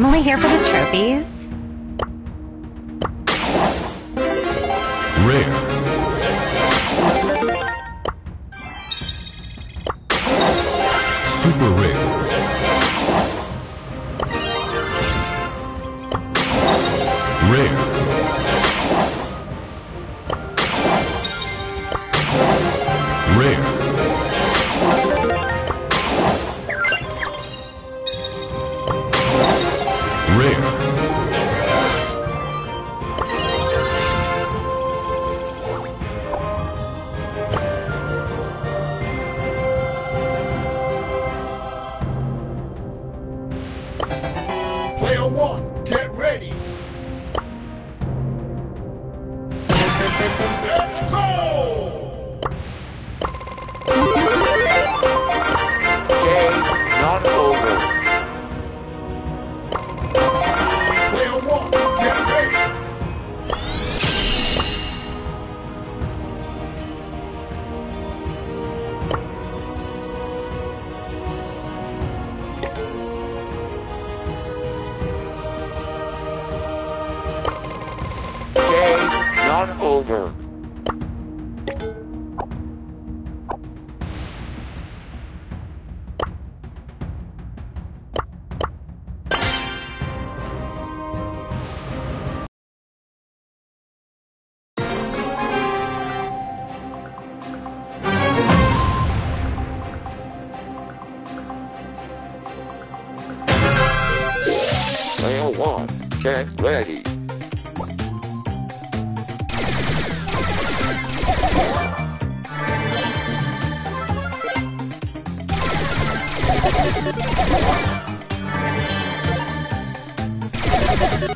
I'm only here for the trophies. Rare. Super rare. Not over. Player one, get ready.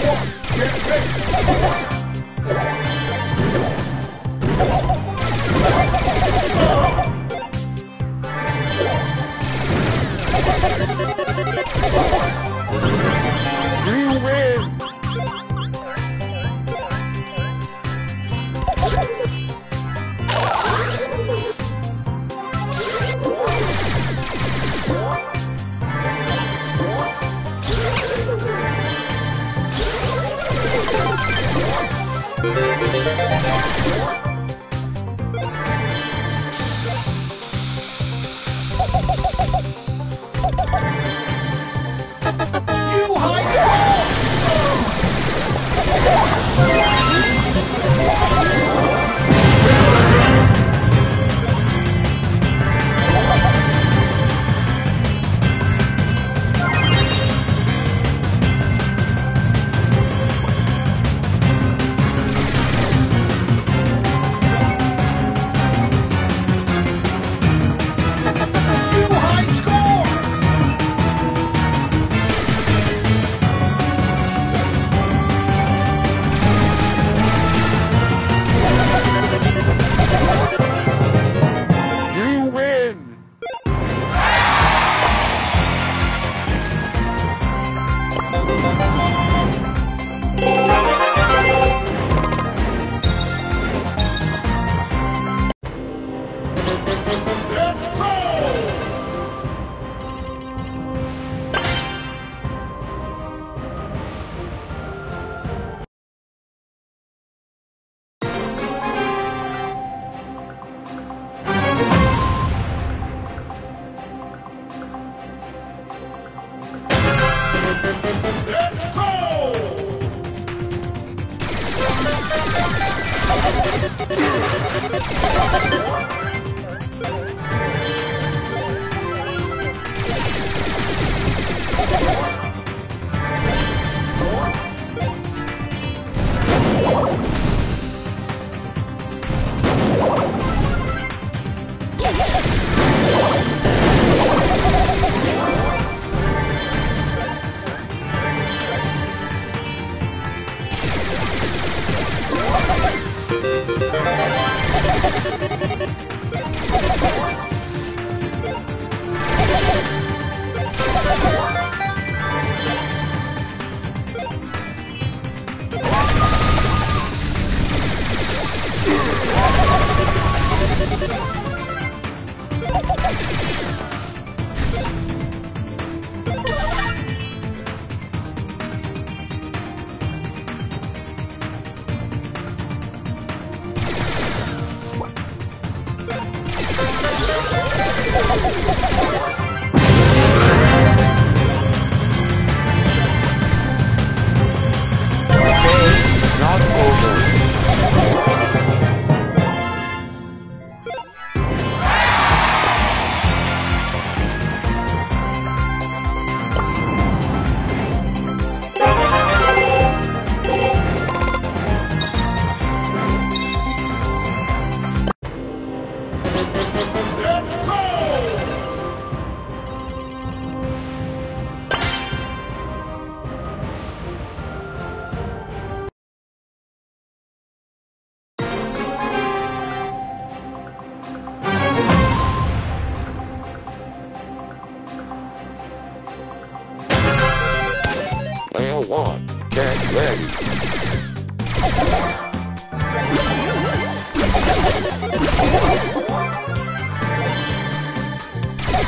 get ready.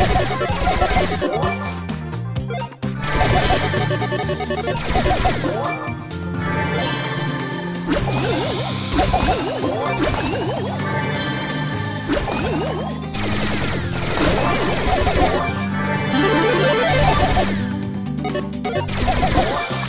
Not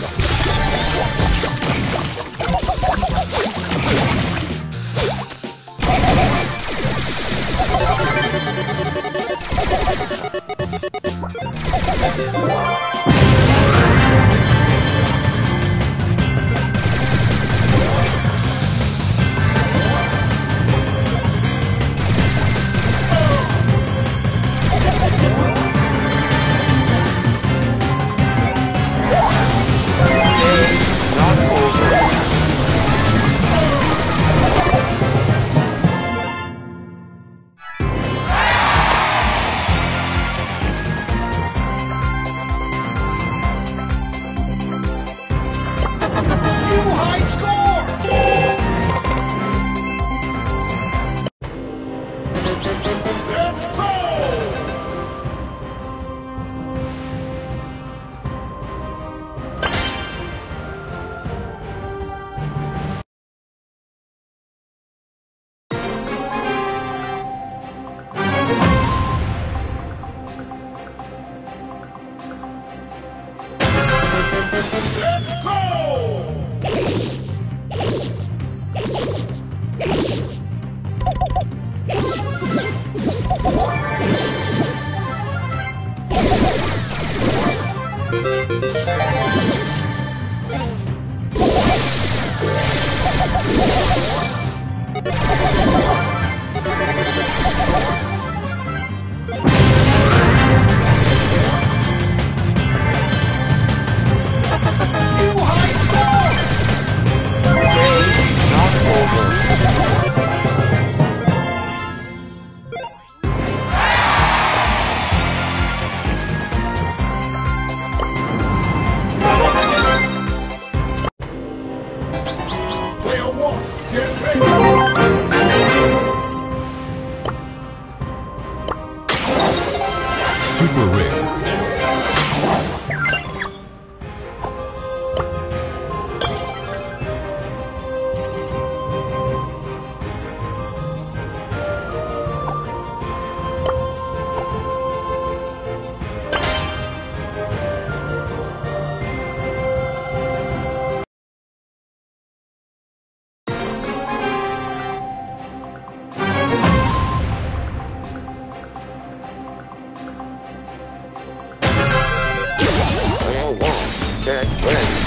Get ready.